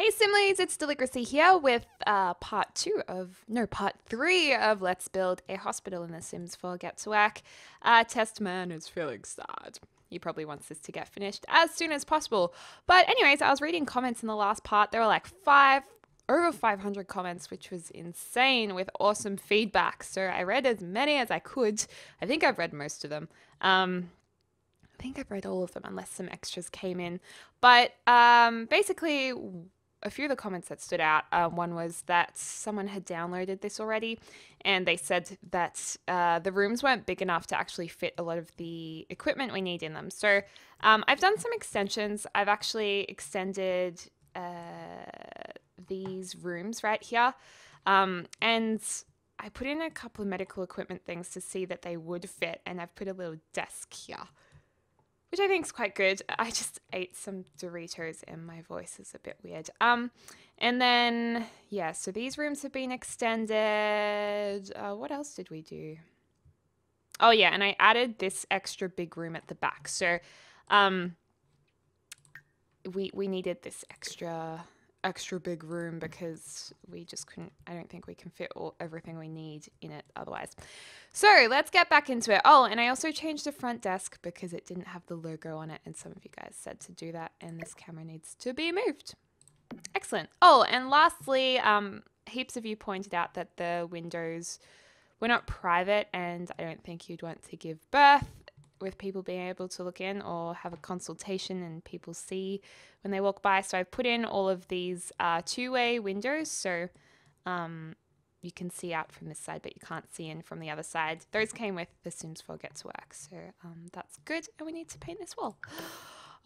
Hey Simlies, it's Deligracy here with uh, part two of, no, part three of Let's Build a Hospital in The Sims 4 Get to Work. Uh, Testman is feeling sad. He probably wants this to get finished as soon as possible. But anyways, I was reading comments in the last part. There were like five, over 500 comments, which was insane with awesome feedback. So I read as many as I could. I think I've read most of them. Um, I think I've read all of them unless some extras came in. But um, basically, a few of the comments that stood out. Uh, one was that someone had downloaded this already, and they said that uh, the rooms weren't big enough to actually fit a lot of the equipment we need in them. So um, I've done some extensions. I've actually extended uh, these rooms right here, um, and I put in a couple of medical equipment things to see that they would fit, and I've put a little desk here which I think is quite good. I just ate some Doritos and my voice is a bit weird. Um, and then yeah, so these rooms have been extended. Uh, what else did we do? Oh yeah, and I added this extra big room at the back. So, um, we we needed this extra extra big room because we just couldn't I don't think we can fit all everything we need in it otherwise. So let's get back into it. Oh, and I also changed the front desk because it didn't have the logo on it and some of you guys said to do that and this camera needs to be moved. Excellent. Oh, and lastly, um, heaps of you pointed out that the windows were not private and I don't think you'd want to give birth with people being able to look in or have a consultation and people see when they walk by. So I've put in all of these uh, two-way windows so um, you can see out from this side but you can't see in from the other side. Those came with the Sims 4 Get to Work so um, that's good and we need to paint this wall.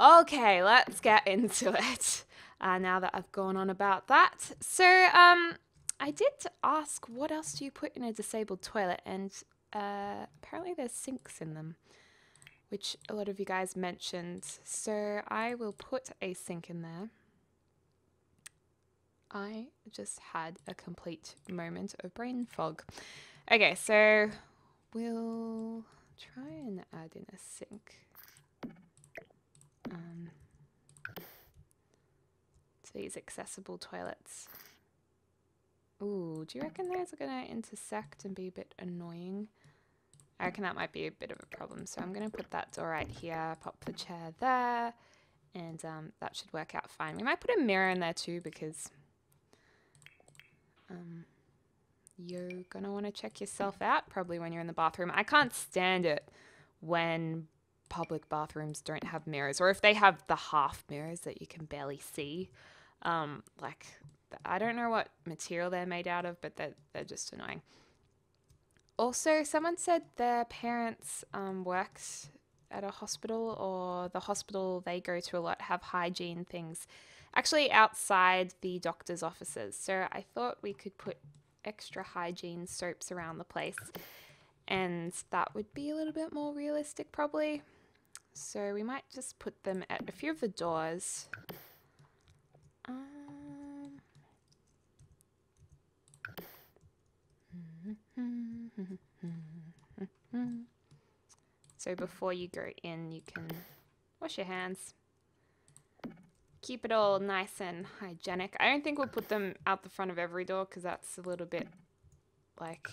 Okay, let's get into it uh, now that I've gone on about that. So um, I did ask what else do you put in a disabled toilet and uh, apparently there's sinks in them which a lot of you guys mentioned. So I will put a sink in there. I just had a complete moment of brain fog. Okay, so we'll try and add in a sink. Um, to these accessible toilets. Ooh, do you reckon those are going to intersect and be a bit annoying? I reckon that might be a bit of a problem. So I'm going to put that door right here, pop the chair there, and um, that should work out fine. We might put a mirror in there too because um, you're going to want to check yourself out probably when you're in the bathroom. I can't stand it when public bathrooms don't have mirrors or if they have the half mirrors that you can barely see. Um, like, I don't know what material they're made out of, but they're, they're just annoying. Also, someone said their parents um, worked at a hospital or the hospital they go to a lot have hygiene things actually outside the doctor's offices. So I thought we could put extra hygiene soaps around the place and that would be a little bit more realistic probably. So we might just put them at a few of the doors. Um, so before you go in, you can wash your hands. Keep it all nice and hygienic. I don't think we'll put them out the front of every door because that's a little bit like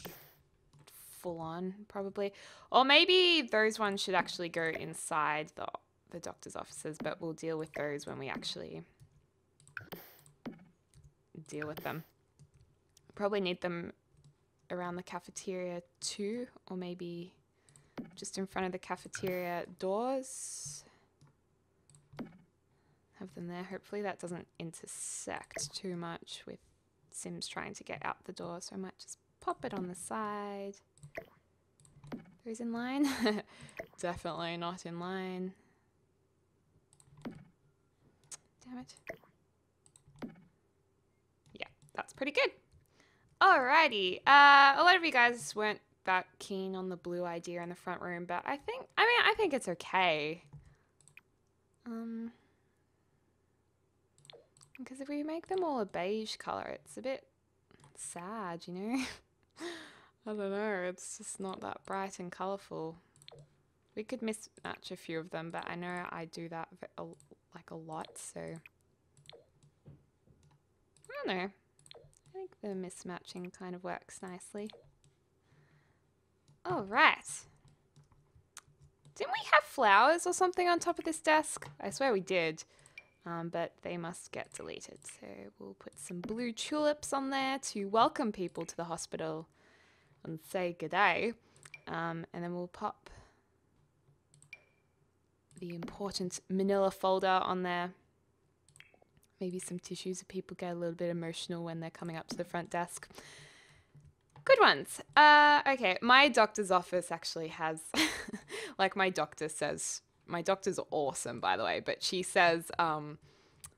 full on probably. Or maybe those ones should actually go inside the, the doctor's offices, but we'll deal with those when we actually deal with them. Probably need them around the cafeteria too, or maybe just in front of the cafeteria doors. Have them there. Hopefully that doesn't intersect too much with Sims trying to get out the door, so I might just pop it on the side. Who's in line? Definitely not in line. Damn it. Yeah, that's pretty good. Alrighty. Uh, a lot of you guys weren't that keen on the blue idea in the front room, but I think, I mean, I think it's okay. Um, because if we make them all a beige color, it's a bit sad, you know? I don't know, it's just not that bright and colorful. We could mismatch a few of them, but I know I do that like a lot, so I don't know. Think the mismatching kind of works nicely. All right. Didn't we have flowers or something on top of this desk? I swear we did. Um, but they must get deleted. So we'll put some blue tulips on there to welcome people to the hospital and say good day. Um, and then we'll pop the important manila folder on there. Maybe some tissues if people get a little bit emotional when they're coming up to the front desk. Good ones. Uh, okay, my doctor's office actually has, like my doctor says, my doctor's awesome, by the way, but she says, um,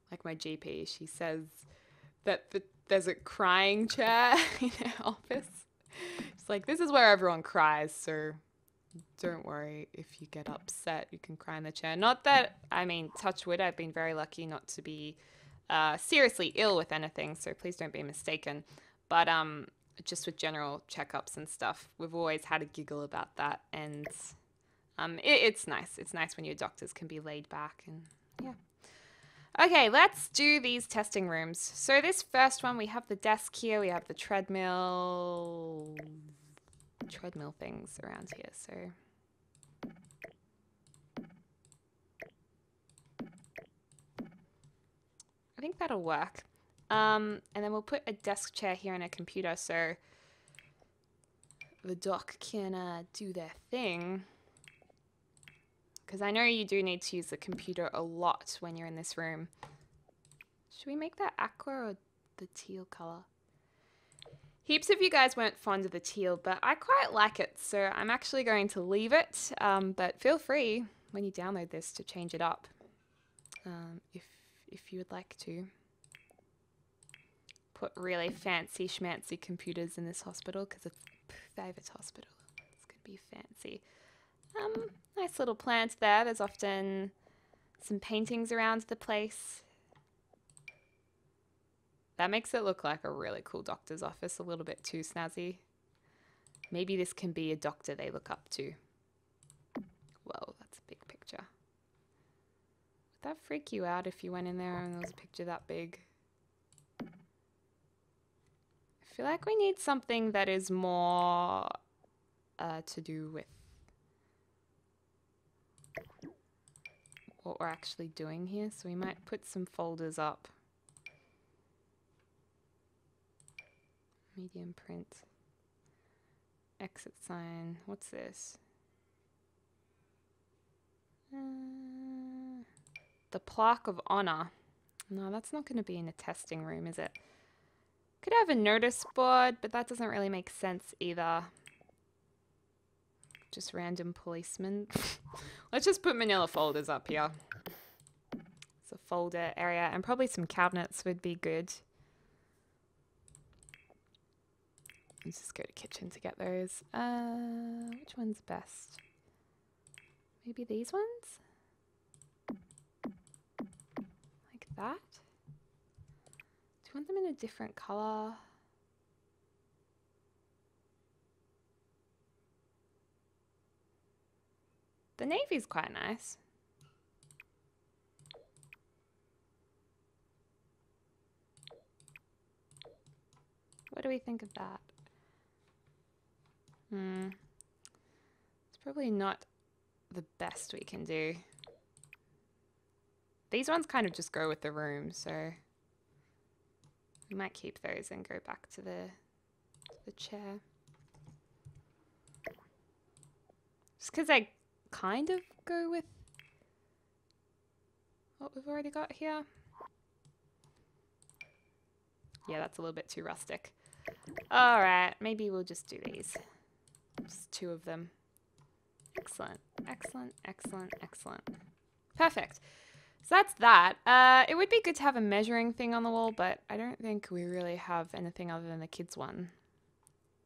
like my GP, she says that the, there's a crying chair in her office. It's like, this is where everyone cries, so don't worry if you get upset, you can cry in the chair. Not that, I mean, touch wood, I've been very lucky not to be uh, seriously ill with anything, so please don't be mistaken. But um, just with general checkups and stuff, we've always had a giggle about that, and um, it, it's nice. It's nice when your doctors can be laid back and yeah. Okay, let's do these testing rooms. So this first one, we have the desk here, we have the treadmill, treadmill things around here. So I think that'll work. Um, and then we'll put a desk chair here and a computer so the doc can uh, do their thing. Because I know you do need to use the computer a lot when you're in this room. Should we make that aqua or the teal color? Heaps of you guys weren't fond of the teal, but I quite like it, so I'm actually going to leave it. Um, but feel free when you download this to change it up, um, if if you would like to. Put really fancy schmancy computers in this hospital because it's private hospital. It's gonna be fancy. Um, nice little plant there. There's often some paintings around the place. That makes it look like a really cool doctor's office, a little bit too snazzy. Maybe this can be a doctor they look up to. Whoa, that's a big picture. Would that freak you out if you went in there and there was a picture that big? I feel like we need something that is more uh, to do with what we're actually doing here. So we might put some folders up. Medium print. Exit sign. What's this? Uh, the plaque of honor. No, that's not going to be in a testing room, is it? Could have a notice board, but that doesn't really make sense either. Just random policemen. Let's just put manila folders up here. It's a folder area, and probably some cabinets would be good. Let's just go to kitchen to get those. Uh, which one's best? Maybe these ones? Like that? Do you want them in a different color? The navy's quite nice. What do we think of that? Hmm. It's probably not the best we can do. These ones kind of just go with the room, so we might keep those and go back to the the chair. Just because I kind of go with what we've already got here. Yeah, that's a little bit too rustic. Alright, maybe we'll just do these. Just two of them. Excellent, excellent, excellent, excellent. Perfect. So that's that. Uh, it would be good to have a measuring thing on the wall, but I don't think we really have anything other than the kids one.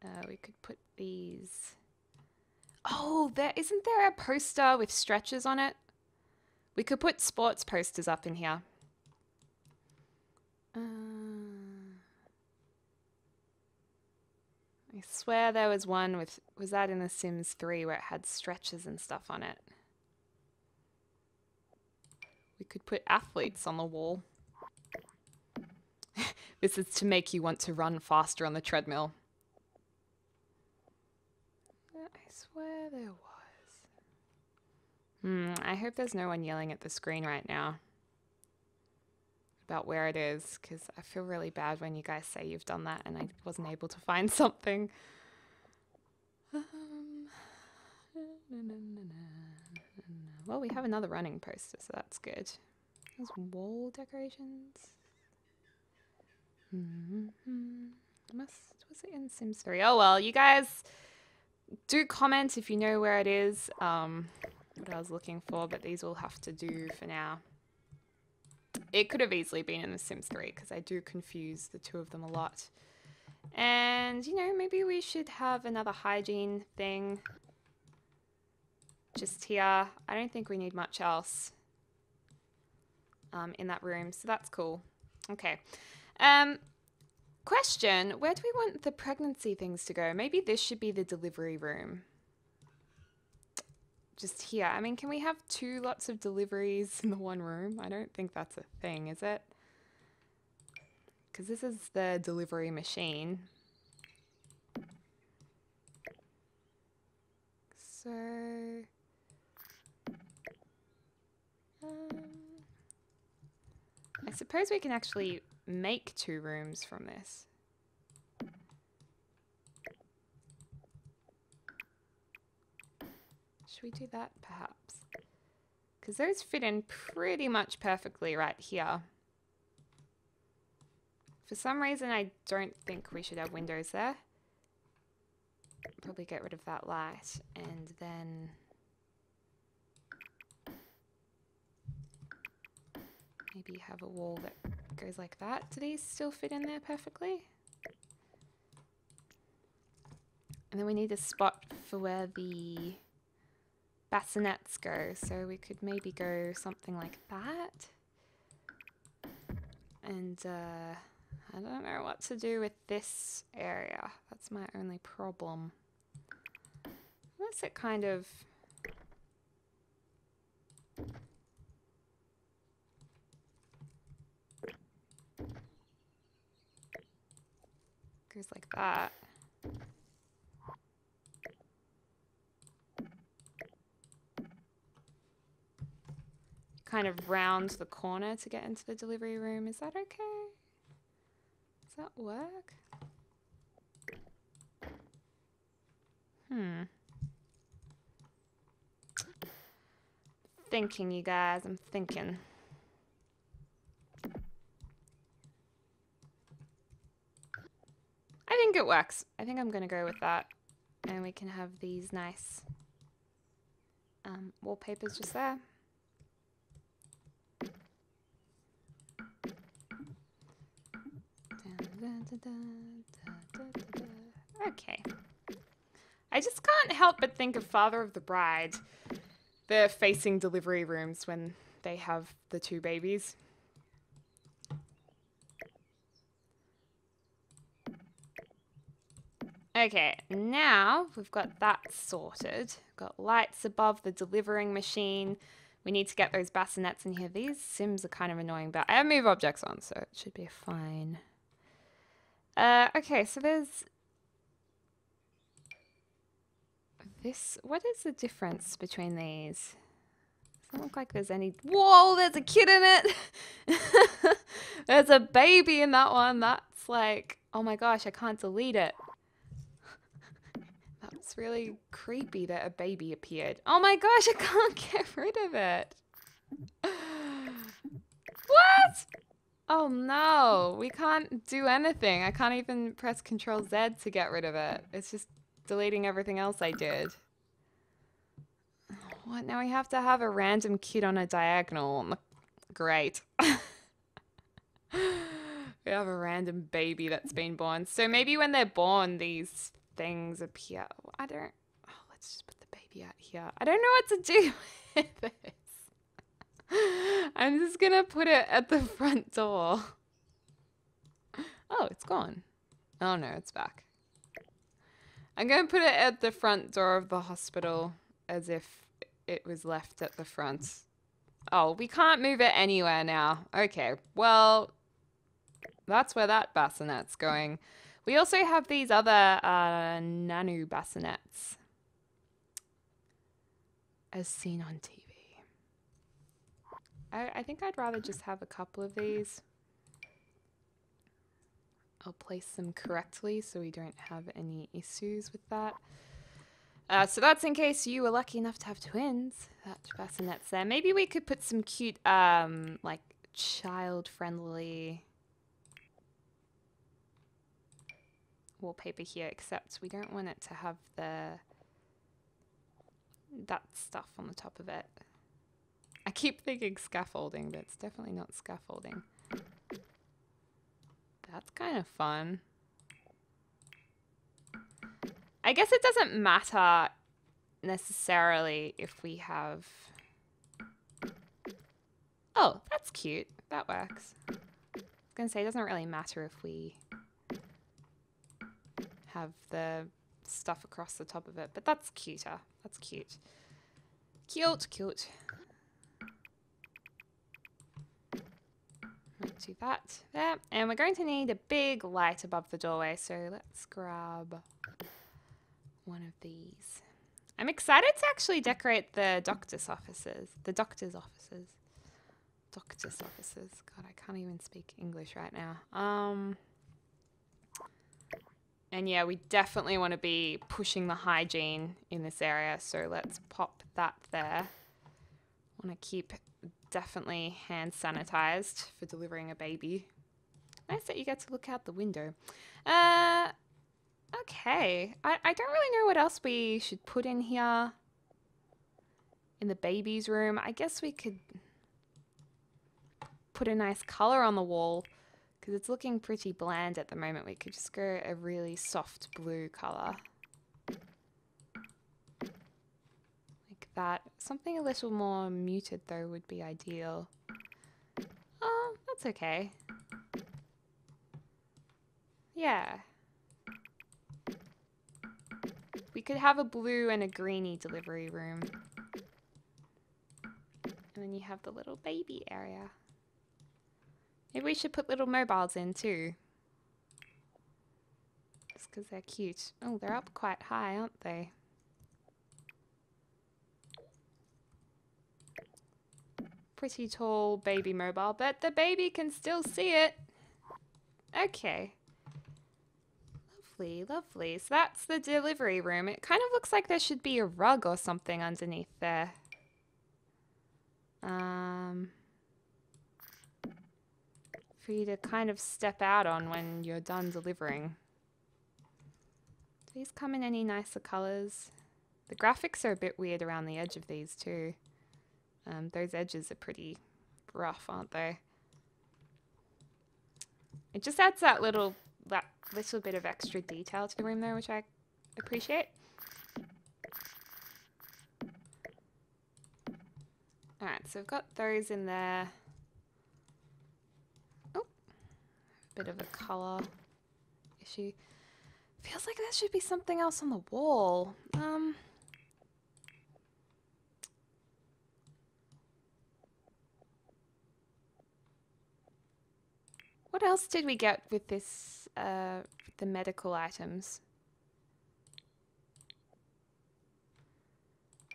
Uh, we could put these... Oh, there isn't there a poster with stretches on it? We could put sports posters up in here. Uh, I swear there was one with, was that in The Sims 3 where it had stretches and stuff on it? We could put athletes on the wall. This is to make you want to run faster on the treadmill. I swear there was. Hmm, I hope there's no one yelling at the screen right now about where it is because I feel really bad when you guys say you've done that and I wasn't able to find something. Um, well, we have another running poster, so that's good. There's wall decorations. Mm -hmm. Must was it in Sims 3? Oh well, you guys do comment if you know where it is. Um, what I was looking for, but these will have to do for now. It could have easily been in The Sims 3 because I do confuse the two of them a lot. And, you know, maybe we should have another hygiene thing just here. I don't think we need much else um, in that room, so that's cool. Okay. Um, question, where do we want the pregnancy things to go? Maybe this should be the delivery room. Just here. I mean, can we have two lots of deliveries in the one room? I don't think that's a thing, is it? Because this is the delivery machine. Suppose we can actually make two rooms from this. Should we do that, perhaps? Because those fit in pretty much perfectly right here. For some reason, I don't think we should have windows there. Probably get rid of that light and then... Maybe have a wall that goes like that. Do these still fit in there perfectly? And then we need a spot for where the bassinets go. So we could maybe go something like that. And uh, I don't know what to do with this area. That's my only problem. Unless it kind of Like that. Kind of round the corner to get into the delivery room. Is that okay? Does that work? Hmm. Thinking, you guys. I'm thinking. I think it works. I think I'm going to go with that. And we can have these nice um, wallpapers just there. Okay. I just can't help but think of Father of the Bride. They're facing delivery rooms when they have the two babies. Okay, now we've got that sorted. Got lights above the delivering machine. We need to get those bassinets in here. These sims are kind of annoying, but I have move objects on, so it should be fine. Uh, okay, so there's... This... What is the difference between these? Doesn't look like there's any... Whoa, there's a kid in it! there's a baby in that one. That's like... Oh my gosh, I can't delete it. It's really creepy that a baby appeared. Oh my gosh, I can't get rid of it. what? Oh no, we can't do anything. I can't even press Control Z to get rid of it. It's just deleting everything else I did. What, now we have to have a random kid on a diagonal. Great. we have a random baby that's been born. So maybe when they're born, these things appear. I don't. Oh, let's just put the baby out here. I don't know what to do with this. I'm just gonna put it at the front door. Oh, it's gone. Oh no, it's back. I'm gonna put it at the front door of the hospital as if it was left at the front. Oh, we can't move it anywhere now. Okay, well, That's where that bassinet's going. We also have these other uh, nanu bassinets as seen on TV. I, I think I'd rather just have a couple of these. I'll place them correctly so we don't have any issues with that. Uh, so that's in case you were lucky enough to have twins. That bassinet's there. Maybe we could put some cute, um, like, child-friendly wallpaper here, except we don't want it to have the that stuff on the top of it. I keep thinking scaffolding, but it's definitely not scaffolding. That's kind of fun. I guess it doesn't matter necessarily if we have... Oh, that's cute. That works. I was going to say, it doesn't really matter if we have the stuff across the top of it, but that's cuter. That's cute. Cute, cute. do that there. And we're going to need a big light above the doorway, so let's grab one of these. I'm excited to actually decorate the doctor's offices. The doctor's offices. Doctor's offices. God, I can't even speak English right now. Um... And yeah, we definitely want to be pushing the hygiene in this area. So let's pop that there. Want to keep definitely hand sanitized for delivering a baby. Nice that you get to look out the window. Uh, okay. I, I don't really know what else we should put in here. In the baby's room. I guess we could put a nice color on the wall because it's looking pretty bland at the moment. We could just go a really soft blue color. Like that. Something a little more muted though would be ideal. Oh, that's okay. Yeah. We could have a blue and a greeny delivery room. And then you have the little baby area. Maybe we should put little mobiles in too. Just because they're cute. Oh, they're up quite high, aren't they? Pretty tall baby mobile, but the baby can still see it. Okay. Lovely, lovely. So that's the delivery room. It kind of looks like there should be a rug or something underneath there. Um for you to kind of step out on when you're done delivering. These come in any nicer colors? The graphics are a bit weird around the edge of these too. Um, those edges are pretty rough, aren't they? It just adds that little that little bit of extra detail to the room there, which I appreciate. Alright, so we've got those in there. Bit of a color issue. Feels like there should be something else on the wall. Um... What else did we get with this, uh, the medical items?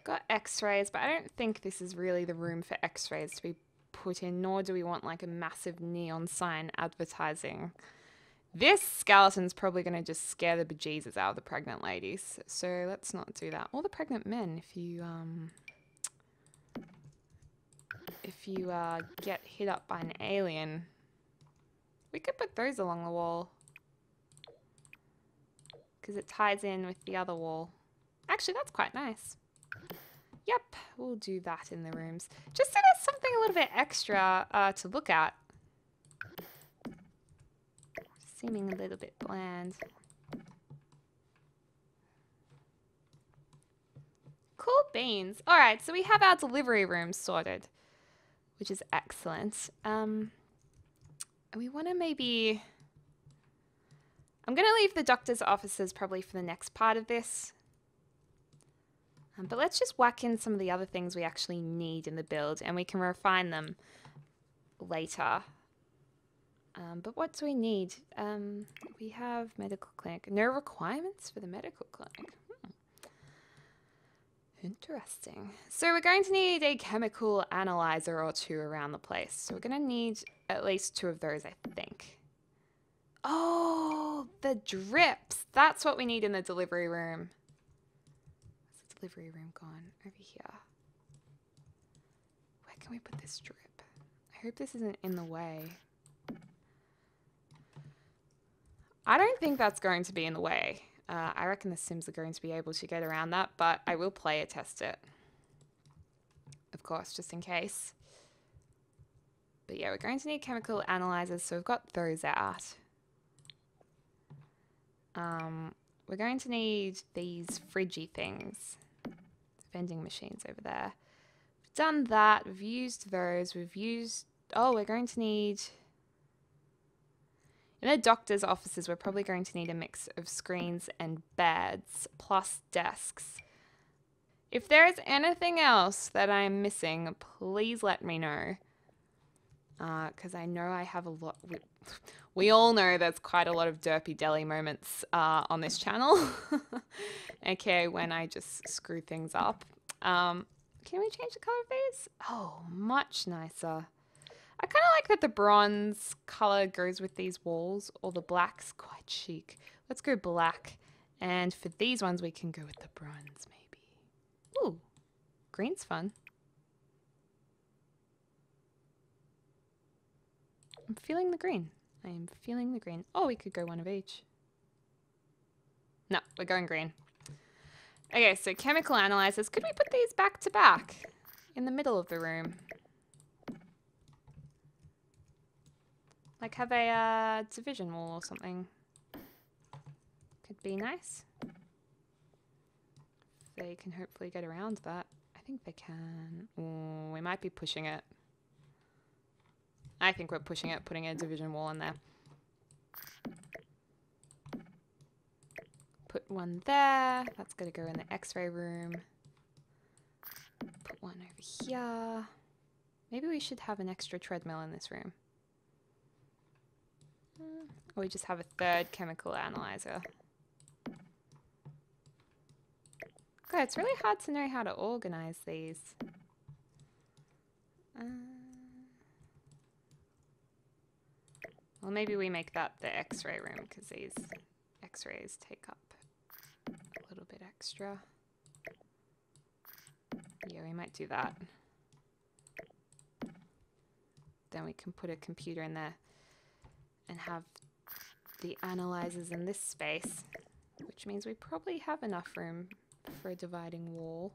Got x-rays, but I don't think this is really the room for x-rays to be put in, nor do we want like a massive neon sign advertising. This skeleton's probably going to just scare the bejesus out of the pregnant ladies. So let's not do that. Or the pregnant men if you, um, if you, uh, get hit up by an alien. We could put those along the wall. Because it ties in with the other wall. Actually, that's quite nice. Yep, we'll do that in the rooms. Just so there's something a little bit extra uh, to look at. Seeming a little bit bland. Cool beans. All right, so we have our delivery room sorted, which is excellent. Um, we want to maybe... I'm going to leave the doctor's offices probably for the next part of this. Um, but let's just whack in some of the other things we actually need in the build and we can refine them later. Um, but what do we need? Um, we have medical clinic. No requirements for the medical clinic. Hmm. Interesting. So we're going to need a chemical analyzer or two around the place. So we're going to need at least two of those, I think. Oh, the drips. That's what we need in the delivery room. Delivery room gone? Over here. Where can we put this drip? I hope this isn't in the way. I don't think that's going to be in the way. Uh, I reckon the Sims are going to be able to get around that, but I will player test it. Of course, just in case. But yeah, we're going to need chemical analyzers, so we've got those out. Um, we're going to need these fridgy things. Vending machines over there. We've done that. We've used those. We've used... Oh, we're going to need... In the doctor's offices, we're probably going to need a mix of screens and beds, plus desks. If there is anything else that I'm missing, please let me know. Because uh, I know I have a lot... We, all know there's quite a lot of derpy deli moments uh, on this channel. okay, when I just screw things up. Um, can we change the color of these? Oh, much nicer. I kind of like that the bronze color goes with these walls, or the black's quite chic. Let's go black. And for these ones, we can go with the bronze, maybe. Ooh, green's fun. I'm feeling the green. I am feeling the green. Oh, we could go one of each. No, we're going green. Okay, so chemical analyzers. Could we put these back to back in the middle of the room? Like have a uh, division wall or something. Could be nice. They can hopefully get around that. I think they can. Ooh, we might be pushing it. I think we're pushing it, putting a division wall in there. Put one there. That's going to go in the x-ray room. Put one over here. Maybe we should have an extra treadmill in this room. Or we just have a third chemical analyzer. God, it's really hard to know how to organize these. Uh, well, maybe we make that the x-ray room because these x-rays take up a little bit extra. Yeah, we might do that. Then we can put a computer in there and have the analyzers in this space, which means we probably have enough room for a dividing wall.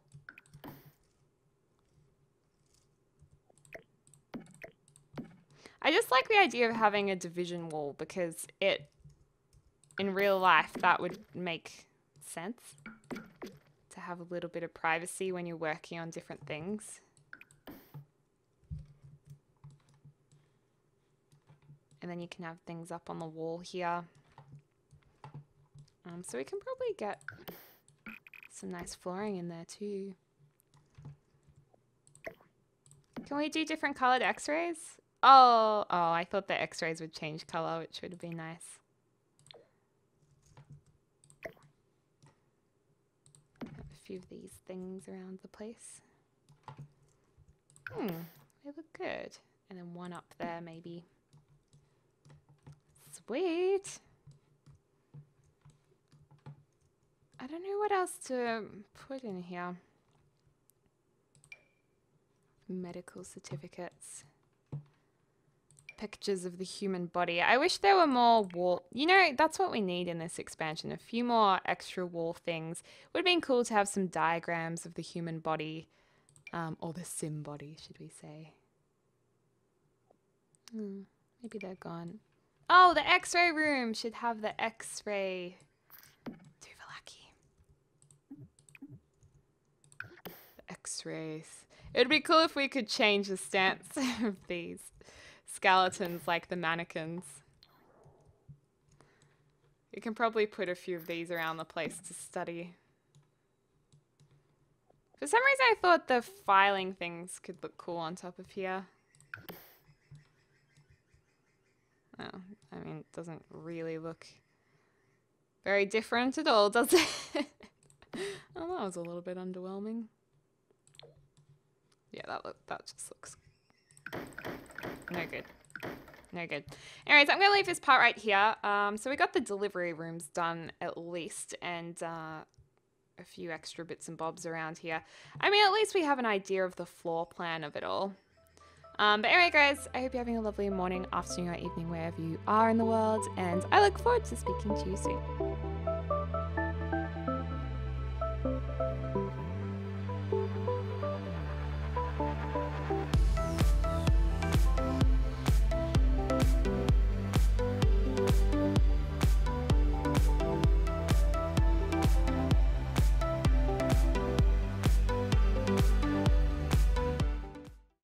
I just like the idea of having a division wall because it, in real life, that would make sense to have a little bit of privacy when you're working on different things. And then you can have things up on the wall here. Um, so we can probably get some nice flooring in there too. Can we do different colored x-rays? Oh, oh, I thought the x-rays would change color, which would have been nice. A few of these things around the place. Hmm, they look good. And then one up there maybe. Sweet. I don't know what else to put in here. Medical certificates. Pictures of the human body. I wish there were more wall... You know, that's what we need in this expansion. A few more extra wall things. Would have been cool to have some diagrams of the human body. Um, or the sim body, should we say. Hmm, maybe they're gone. Oh, the x-ray room should have the x-ray. X-rays. It would be cool if we could change the stance of these skeletons like the mannequins. You can probably put a few of these around the place to study. For some reason I thought the filing things could look cool on top of here. Oh, I mean, it doesn't really look very different at all, does it? oh, that was a little bit underwhelming. Yeah, that look that just looks no good. No good. Anyways, I'm going to leave this part right here. Um, so we got the delivery rooms done at least, and uh, a few extra bits and bobs around here. I mean, at least we have an idea of the floor plan of it all. Um, but anyway, guys, I hope you're having a lovely morning, afternoon, or evening, wherever you are in the world, and I look forward to speaking to you soon.